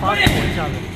发给我一下呗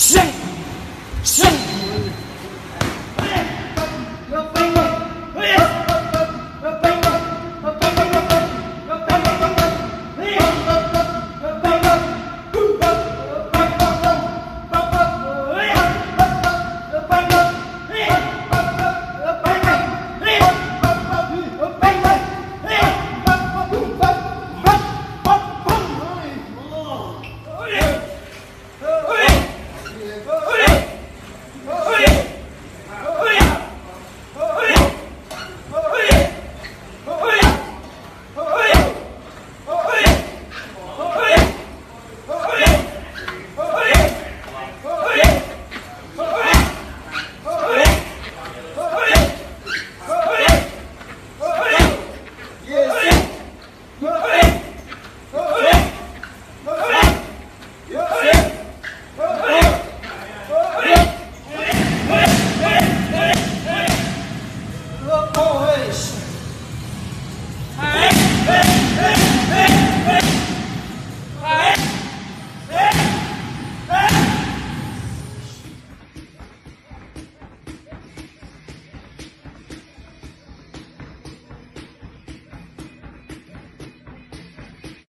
Sim! Sim!